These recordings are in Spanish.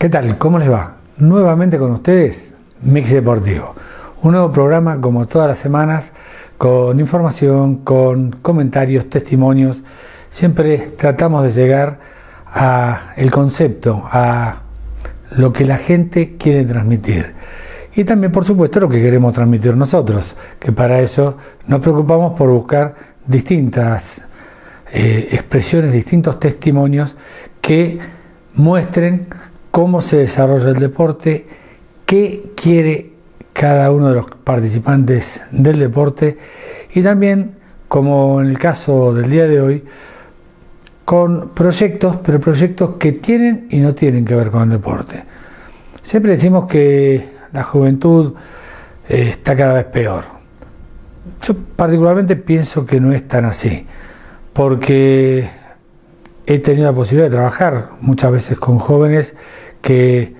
¿Qué tal? ¿Cómo les va? Nuevamente con ustedes, Mix Deportivo. Un nuevo programa como todas las semanas con información, con comentarios, testimonios. Siempre tratamos de llegar a el concepto, a lo que la gente quiere transmitir. Y también, por supuesto, lo que queremos transmitir nosotros, que para eso nos preocupamos por buscar distintas eh, expresiones, distintos testimonios que muestren cómo se desarrolla el deporte, qué quiere cada uno de los participantes del deporte y también, como en el caso del día de hoy, con proyectos, pero proyectos que tienen y no tienen que ver con el deporte. Siempre decimos que la juventud eh, está cada vez peor. Yo particularmente pienso que no es tan así, porque he tenido la posibilidad de trabajar muchas veces con jóvenes que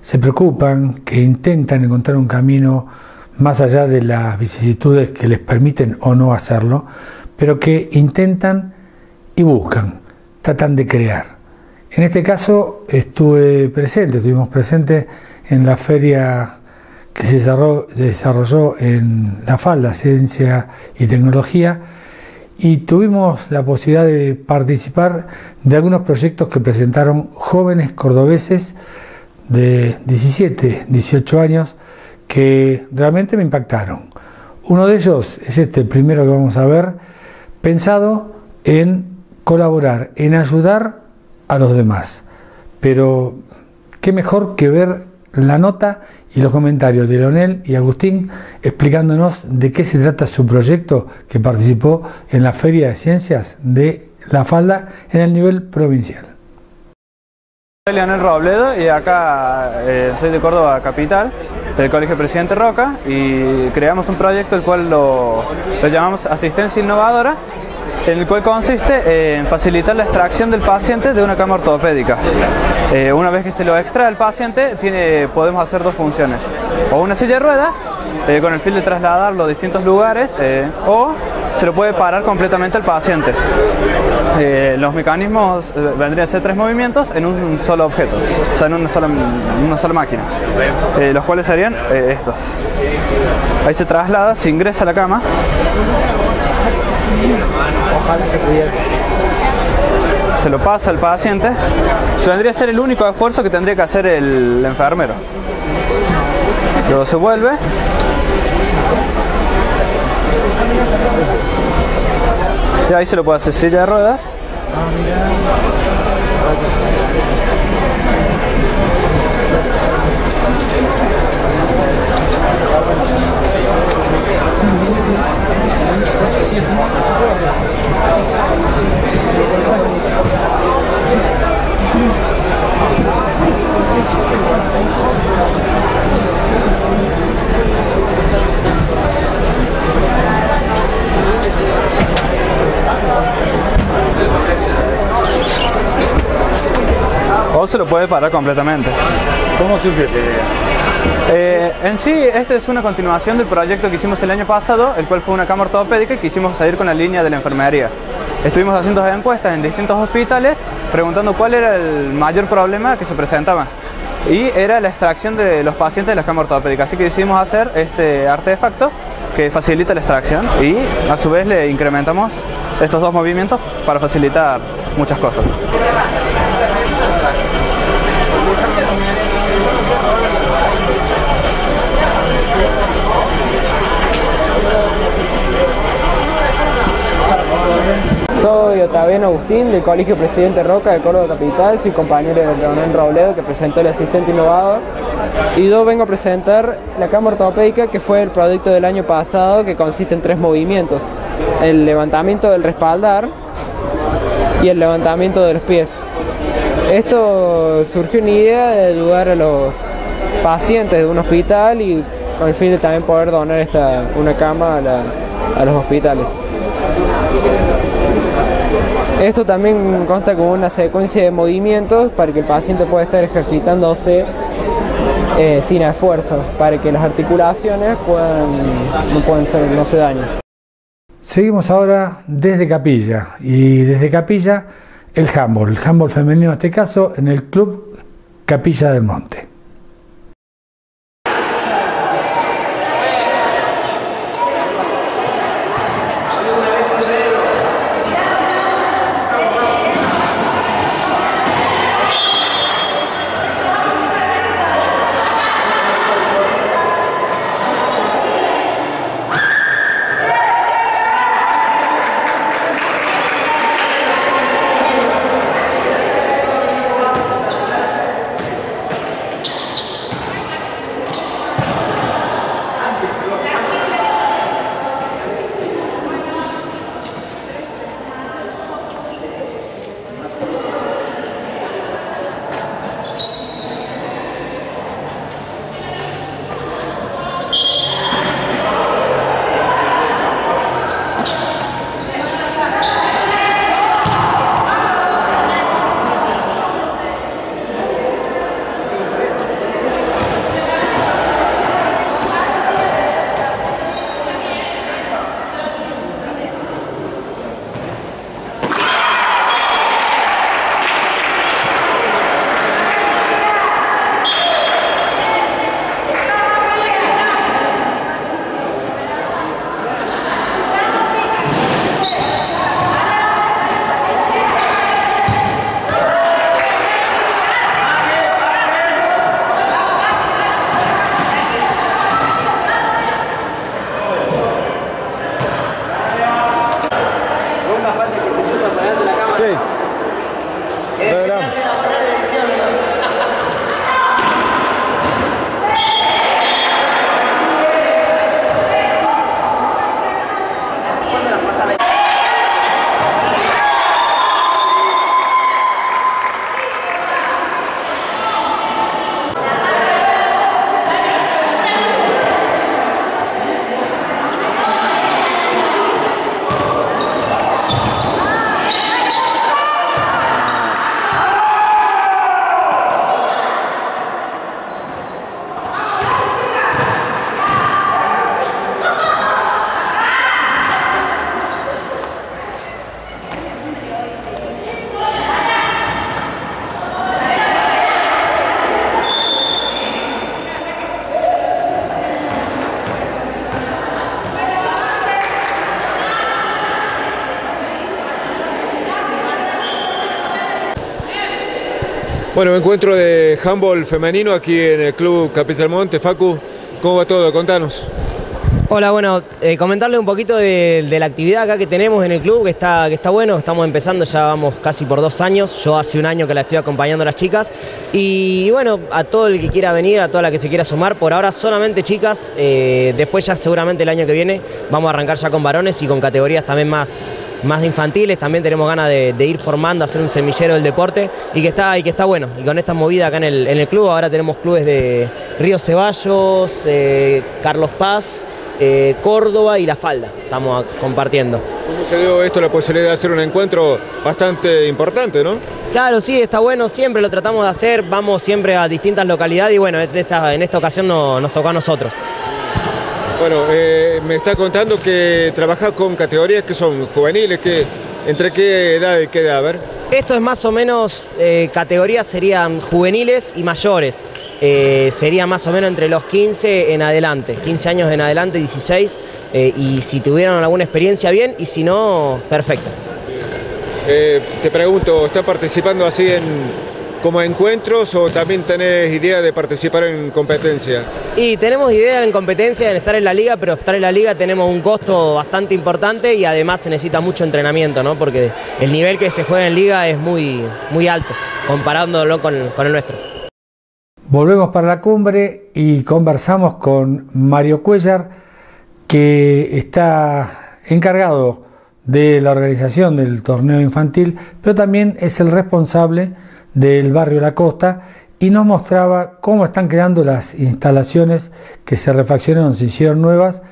se preocupan, que intentan encontrar un camino más allá de las vicisitudes que les permiten o no hacerlo, pero que intentan y buscan, tratan de crear. En este caso estuve presente, estuvimos presentes en la feria que se desarrolló, en la falda, Ciencia y Tecnología, y tuvimos la posibilidad de participar de algunos proyectos que presentaron jóvenes cordobeses de 17, 18 años que realmente me impactaron. Uno de ellos es este primero que vamos a ver, pensado en colaborar, en ayudar a los demás. Pero qué mejor que ver la nota y los comentarios de Leonel y Agustín explicándonos de qué se trata su proyecto que participó en la Feria de Ciencias de La Falda en el nivel provincial. Soy Leonel Robledo y acá eh, soy de Córdoba Capital, del Colegio Presidente Roca y creamos un proyecto el cual lo, llamamos Asistencia Innovadora el cual consiste en facilitar la extracción del paciente de una cama ortopédica. Eh, una vez que se lo extrae el paciente, tiene, podemos hacer dos funciones. O una silla de ruedas, eh, con el fin de trasladarlo a distintos lugares, eh, o se lo puede parar completamente al paciente. los mecanismos vendrían a ser tres movimientos en un solo objeto, o sea, en una una sola máquina, los cuales serían estos. Ahí se traslada, se ingresa a la cama, Se lo pasa al paciente. Eso vendría a ser el único esfuerzo que tendría que hacer el enfermero. Luego se vuelve. Y ahí se lo puede hacer silla de ruedas. O se lo puede parar completamente. ¿Cómo surgió esta idea? Eh, en sí, esta es una continuación del proyecto que hicimos el año pasado, el cual fue una cama ortopédica y quisimos salir con la línea de la enfermería. Estuvimos haciendo encuestas en distintos hospitales preguntando cuál era el mayor problema que se presentaba y era la extracción de los pacientes de las camas ortopédicas. Así que decidimos hacer este artefacto que facilita la extracción y a su vez le incrementamos estos dos movimientos para facilitar muchas cosas. Soy Otaviano Agustín del Colegio Presidente Roca de Córdoba Capital, soy compañero de Leonel Robledo que presentó el asistente innovador y yo vengo a presentar la cama ortopédica que fue el proyecto del año pasado que consiste en tres movimientos, el levantamiento del respaldar y el levantamiento de los pies. Esto surgió una idea de ayudar a los pacientes de un hospital y con el fin de también poder donar esta, una cama a los hospitales. Esto también consta con una secuencia de movimientos para que el paciente pueda estar ejercitándose eh, sin esfuerzo, para que las articulaciones no, no se dañen. Seguimos ahora desde Capilla y desde Capilla el handball, el handball femenino en este caso en el club Capilla del Monte. Okay. Bueno, encuentro de handball femenino aquí en el Club Capital Monte. Facu, ¿cómo va todo? Contanos. Hola, bueno, eh, comentarle un poquito de, de, la actividad acá que tenemos en el club, que está, que está bueno, estamos empezando, ya vamos casi por dos años, yo hace un año que la estoy acompañando a las chicas, y, bueno, a todo el que quiera venir, a toda la que se quiera sumar, por ahora solamente chicas, eh, después ya seguramente el año que viene vamos a arrancar ya con varones y con categorías también más, más infantiles, también tenemos ganas de, de, ir formando, hacer un semillero del deporte y que está, y que está bueno. Y con esta movida acá en el, en el club, ahora tenemos clubes de Río Ceballos, eh, Carlos Paz, eh, Córdoba y La Falda, estamos compartiendo. ¿Cómo se dio esto, la posibilidad de hacer un encuentro bastante importante, no? Claro, sí, está bueno, siempre lo tratamos de hacer, vamos siempre a distintas localidades y bueno, esta, en esta ocasión no, nos tocó a nosotros. Bueno, eh, me está contando que trabajás con categorías que son juveniles, que, ¿entre qué edad y qué edad? A ver. Esto es más o menos, eh, categorías serían juveniles y mayores. Eh, sería más o menos entre los 15 en adelante, 15 años en adelante, 16. Eh, y si tuvieron alguna experiencia, bien, y si no, perfecto. Te pregunto, ¿estás participando así en como encuentros o también tenés idea de participar en competencia? Y tenemos idea en competencia, en estar en la liga, pero estar en la liga tenemos un costo bastante importante y además se necesita mucho entrenamiento, ¿no? Porque el nivel que se juega en liga es muy, muy alto, comparándolo con, con el nuestro. Volvemos para la cumbre y conversamos con Mario Cuellar, que está encargado de la organización del torneo infantil, pero también es el responsable del barrio La Costa y nos mostraba cómo están quedando las instalaciones que se refaccionaron, se hicieron nuevas,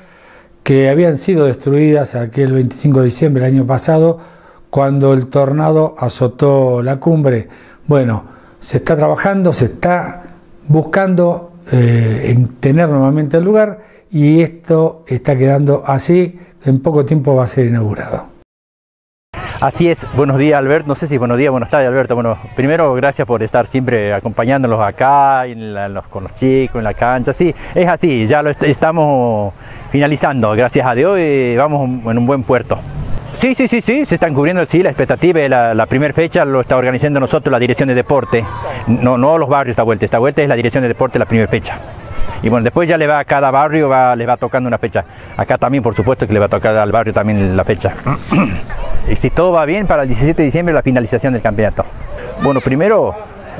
que habían sido destruidas aquel 25 de diciembre del año pasado, cuando el tornado azotó la cumbre. Bueno, se está trabajando, se está buscando eh, en tener nuevamente el lugar y esto está quedando así, en poco tiempo va a ser inaugurado. Así es, buenos días Alberto, no sé si buenos días, buenas tardes Alberto. Bueno, primero gracias por estar siempre acompañándolos acá con los chicos en la cancha. Sí, es así, ya lo estamos finalizando, gracias a Dios y vamos en un buen puerto. Sí, sí, sí, sí, se están cubriendo sí, la expectativa de la, primera fecha lo está organizando nosotros la dirección de deporte, no, no los barrios esta vuelta, esta vuelta es la dirección de deporte la primera fecha. Y bueno, después ya le va a cada barrio, va, le va tocando una fecha. Acá también, por supuesto, que le va a tocar al barrio también la fecha. si todo va bien, para el 17 de diciembre la finalización del campeonato. Bueno, primero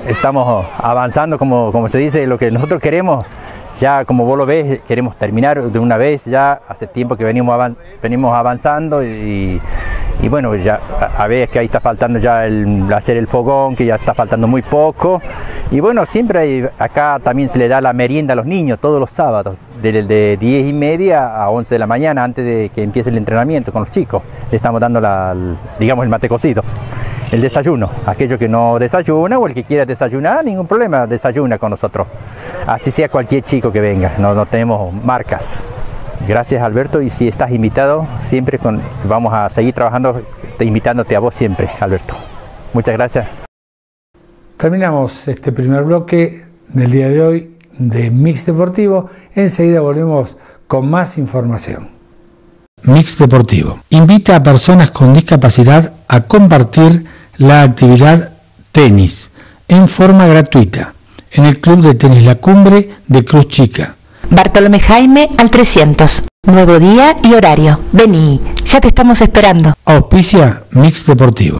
estamos avanzando, como, como se dice, lo que nosotros queremos ya como vos lo ves, queremos terminar de una vez, ya hace tiempo que venimos avanzando y, bueno, ya a, ver que ahí está faltando ya el, hacer el fogón, que ya está faltando muy poco. Y bueno, siempre acá también se le da la merienda a los niños todos los sábados, de, de 10 y media a 11 de la mañana, antes de que empiece el entrenamiento con los chicos. Le estamos dando, la, digamos, el mate cocido el desayuno. Aquello que no desayuna o el que quiera desayunar, ningún problema, desayuna con nosotros. Así sea cualquier chico que venga, no, no tenemos marcas. Gracias Alberto y si estás invitado, siempre con, vamos a seguir trabajando, invitándote a vos siempre, Alberto. Muchas gracias. Terminamos este primer bloque del día de hoy de Mix Deportivo. Enseguida volvemos con más información. Mix Deportivo invita a personas con discapacidad a compartir la actividad tenis en forma gratuita en el Club de Tenis La Cumbre de Cruz Chica. Bartolomé Jaime al 300. Nuevo día y horario. Vení, ya te estamos esperando. Auspicia Mix Deportivo.